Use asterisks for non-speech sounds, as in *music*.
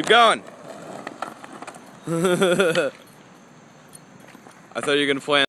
Keep going. *laughs* I thought you were gonna fly.